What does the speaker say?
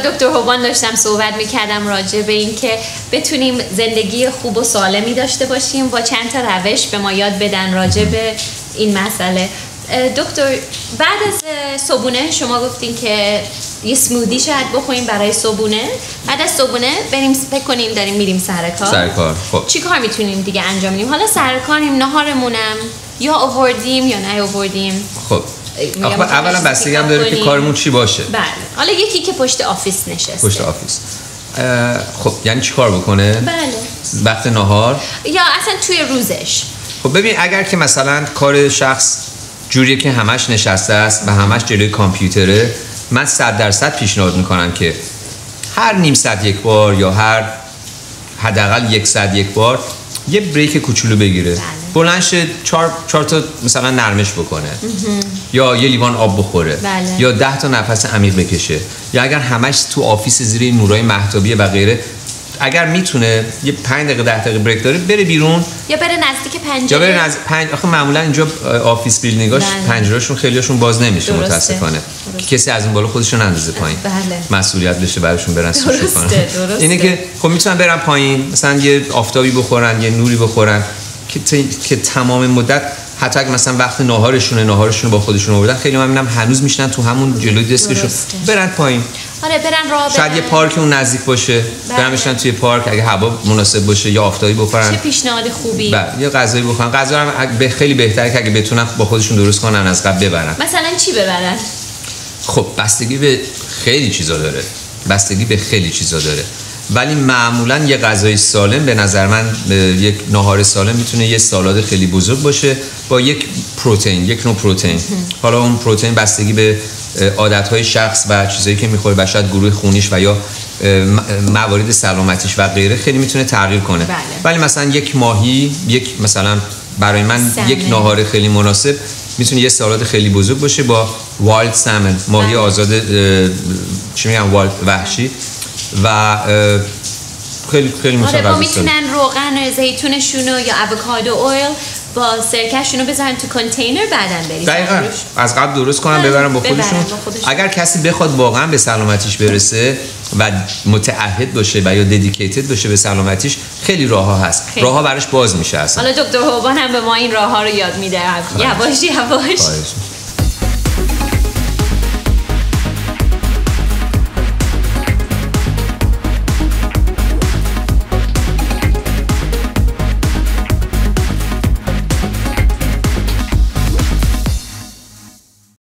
با دکتر هوبان داشتم صحبت می‌کردم راجع به اینکه بتونیم زندگی خوب و سالمی داشته باشیم. با چند تا روش به ما یاد بدن راجع به این مسئله. دکتر بعد از صبونه شما گفتین که یه سمودی شاید بخوریم برای صبونه بعد از صبونه بریم فکر کنیم داریم میریم سر کار. سر کار خب. چی کار می‌تونیم دیگه انجام بدیم؟ حالا سر کاریم نهارمونم یا آوردیم یا نه آوردیم خب اولا بستگی هم داره که کارمون چی باشه؟ بله. حالا یکی که پشت office نشسته. پشت office. خب یعنی چی کار بکنه بله. وقت نهار؟ یا اصلا توی روزش. خب ببین اگر که مثلا کار شخص جوریه که همش نشسته است و همش جلوی کامپیوتره من صد درصد پیشنهاد می‌کنم که هر نیم ساعت یک بار یا هر حداقل یک ساعت یک بار یه break کوچولو بگیره. بله. بلند شه چهار, چهار تا مثلا نرمش بکنه. یا یه لیوان آب بخوره. بله. یا ده تا نفس عمیق بکشه. یا اگر همش تو office زیر نورای مهتابیه و غیره اگر می‌تونه یه 5 دقیقه 10 دقیقه break داره بره بیرون. یا بره نزدیک پنجره. یا بره نزدیک پنج آخه معمولا اینجا office building اش بله. پنجرهشون خیلیشون باز نمیشه متاسفانه. کسی از این بالا خودشو بندازه پایین. بله. مسئولیت بشه براشون برن sue شون کنن. اینه که خب می‌تونن برن پایین مثلا یه آفتابی بخورن یه نوری بخورن. که, که تمام مدت حتی اگه مثلا وقت ناهارشونه ناهارشون با خودشون آوردن خیلی من می‌بینم هنوز میشنن تو همون جلوی دسکشون برن پایین. آره برن راه شاید یه پارک اون نزدیک باشه. بله. برن بشن توی پارک اگه هوا مناسب باشه یا آفتابی بخورن. چه پیشنهاد خوبی. بله یه غذایی بخورن. غذا هم به خیلی بهتره که اگه بتونن با خودشون درست کنن از قبل ببرن. مثلا چی ببرن؟ خب بستگی به خیلی چیزا داره. بستگی به خیلی چیزا داره. ولی معمولا یه غذای سالم به نظر من یک ناهار سالم می‌تونه یه سالاد خیلی بزرگ باشه با یک پروتئین یک نوع پروتئین حالا اون پروتئین بستگی به عادتهای شخص و چیزایی که می‌خوره و شاید گروه خونیش و یا موارد سلامتیش و غیره خیلی می‌تونه تغییر کنه بله. ولی مثلا یک ماهی یک مثلا برای من یک ناهار خیلی مناسب می‌تونه یه سالاد خیلی بزرگ باشه با وایلد سامن ماهی بله. آزاد چی میگن والد وحشی و خیلی خیلی آره می‌تونن روغن زیتونشون یا اوکادو اویل با سرکهشون رو بذارن تو کنتینر بعدن بریزن دقیقا. از قبل درست کنن آره، ببرن با خودشون. اگر کسی بخواد واقعا به سلامتیش برسه و متعهد باشه و یا ددیکیتد باشه به سلامتیش خیلی راه ها هست. خیلی. راه ها براش باز میشه اصلا. حالا دکتر هوبان هم به ما این راه ها رو یاد میده. یواش یواش.